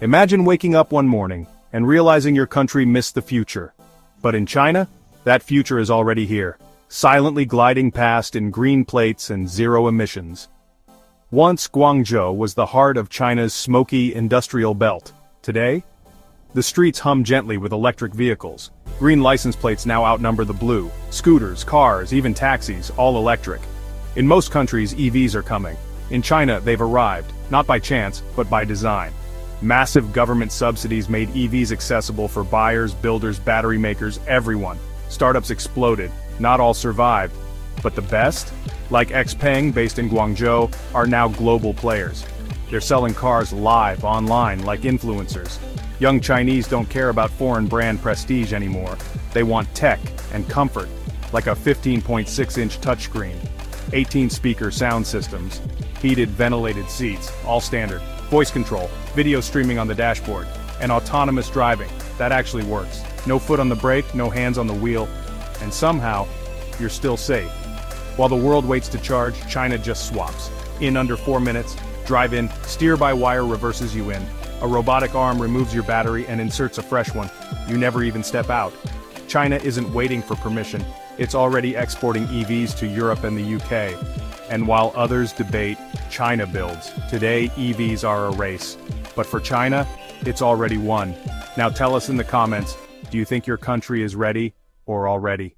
Imagine waking up one morning and realizing your country missed the future. But in China, that future is already here, silently gliding past in green plates and zero emissions. Once Guangzhou was the heart of China's smoky industrial belt. Today, the streets hum gently with electric vehicles. Green license plates now outnumber the blue. Scooters, cars, even taxis, all electric. In most countries, EVs are coming. In China, they've arrived, not by chance, but by design. Massive government subsidies made EVs accessible for buyers, builders, battery makers, everyone. Startups exploded, not all survived. But the best? Like XPeng, based in Guangzhou, are now global players. They're selling cars live, online, like influencers. Young Chinese don't care about foreign brand prestige anymore. They want tech and comfort, like a 15.6-inch touchscreen, 18-speaker sound systems, heated ventilated seats, all standard, voice control, video streaming on the dashboard, and autonomous driving, that actually works. No foot on the brake, no hands on the wheel, and somehow, you're still safe. While the world waits to charge, China just swaps. In under 4 minutes, drive in, steer-by-wire reverses you in, a robotic arm removes your battery and inserts a fresh one. You never even step out. China isn't waiting for permission, it's already exporting EVs to Europe and the UK. And while others debate, China builds. Today, EVs are a race. But for China, it's already won. Now tell us in the comments, do you think your country is ready, or already?